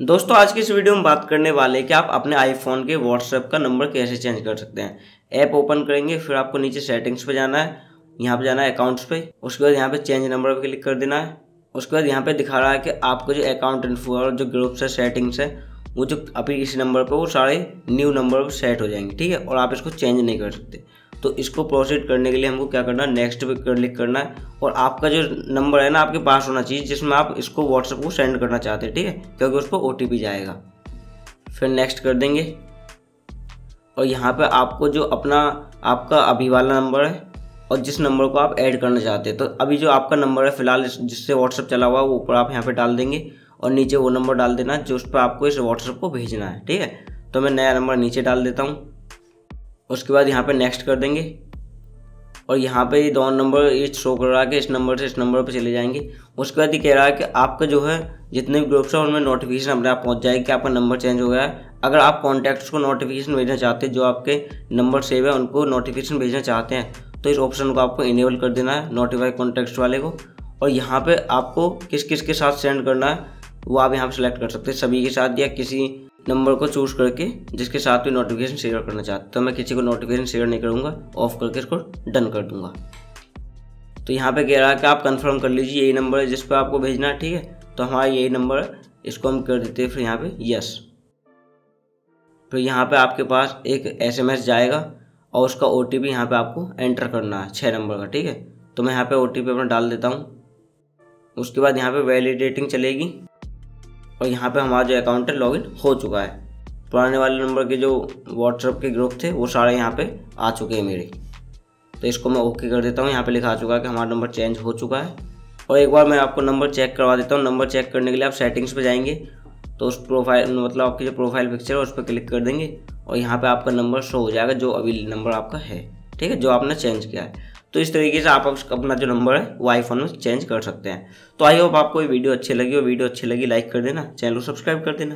दोस्तों, आज की इस वीडियो में बात करने वाले कि आप अपने आईफोन के व्हाट्सएप का नंबर कैसे चेंज कर सकते हैं। ऐप ओपन करेंगे, फिर आपको नीचे सेटिंग्स पे जाना है, यहाँ पे जाना है अकाउंट्स पे, उसके बाद यहाँ पे चेंज नंबर पे क्लिक कर देना है, उसके बाद यहाँ पे दिखा रहा है कि आपको जो अकाउंट इन्फो और जो ग्रुप्स है सेटिंग्स है, वो जो अभी इस नंबर पर वो सारे न्यू नंबर पर सेट हो जाएँगे, ठीक है? और आप इसको चेंज नहीं कर सकते। तो इसको प्रोसीड करने के लिए हमको क्या करना है? नेक्स्ट पे क्लिक करना है। और आपका जो नंबर है ना, आपके पास होना चाहिए, जिसमें आप इसको व्हाट्सएप को सेंड करना चाहते हैं, ठीक है? क्योंकि उस पर ओ जाएगा। फिर नेक्स्ट कर देंगे। और यहाँ पर आपको जो अपना, आपका अभी वाला नंबर है, और जिस नंबर को आप ऐड करना चाहते हैं तो अभी जो आपका नंबर है, फ़िलहाल जिससे व्हाट्सअप चला हुआ है, वो ऊपर आप यहाँ पे डाल देंगे। और नीचे वो नंबर डाल देना, जो उस पर आपको इस व्हाट्सएप को भेजना है, ठीक है? तो मैं नया नंबर नीचे डाल देता हूँ। उसके बाद यहाँ पे नेक्स्ट कर देंगे। और यहाँ पे ये दो नंबर ये शो कर रहा है कि इस नंबर से इस नंबर पे चले जाएँगे। उसके बाद ये कह रहा है कि आपका जो है, जितने भी ग्रुप्स हैं, उनमें नोटिफिकेशन अपने आप पहुँच जाएगी कि आपका नंबर चेंज हो गया है। अगर आप कॉन्टैक्ट्स को नोटिफिकेशन भेजना चाहते हैं, जो आपके नंबर सेव है, उनको नोटिफिकेशन भेजना चाहते हैं तो इस ऑप्शन को आपको इनेबल कर देना है नोटिफाई कॉन्टैक्ट्स वाले को। और यहाँ पर आपको किस किस के साथ सेंड करना है, वो आप यहाँ पर सेलेक्ट कर सकते हैं, सभी के साथ या किसी नंबर को चूज़ करके जिसके साथ भी नोटिफिकेशन शेयर करना चाहते तो मैं किसी को नोटिफिकेशन शेयर नहीं करूँगा ऑफ़ करके इसको डन कर दूँगा। तो यहाँ पे कह रहा है कि आप कंफर्म कर लीजिए, यही नंबर है जिस पर आपको भेजना है ठीक है? तो हमारा यही नंबर है, इसको हम कर देते हैं फिर यहाँ पे यस फिर यहाँ पे आपके पास एक एसएमएस जाएगा और उसका ओ टी यहाँ पे आपको एंटर करना है छः नंबर का, ठीक है? तो मैं यहाँ पे ओ अपना डाल देता हूँ। उसके बाद यहाँ पे वैलिडेटिंग चलेगी। और यहाँ पे हमारा जो अकाउंट है लॉगिन हो चुका है। पुराने वाले नंबर के जो व्हाट्सएप के ग्रुप थे, वो सारे यहाँ पे आ चुके हैं मेरे। तो इसको मैं ओके कर देता हूँ। यहाँ पे लिखा आ चुका है कि हमारा नंबर चेंज हो चुका है। और एक बार मैं आपको नंबर चेक करवा देता हूँ। नंबर चेक करने के लिए आप सेटिंग्स पे जाएँगे तो उस प्रोफ़ाइल मतलब आपकी जो प्रोफ़ाइल पिक्चर है, उस पर क्लिक कर देंगे और यहाँ पे आपका नंबर शो हो जाएगा, जो अभी नंबर आपका है। ठीक है? जो आपने चेंज किया है। तो इस तरीके से आप अपना जो नंबर है, वो आईफोन में चेंज कर सकते हैं। तो आई होप आपको ये वीडियो अच्छी लगी। और वीडियो अच्छी लगी लाइक कर देना। चैनल को सब्सक्राइब कर देना।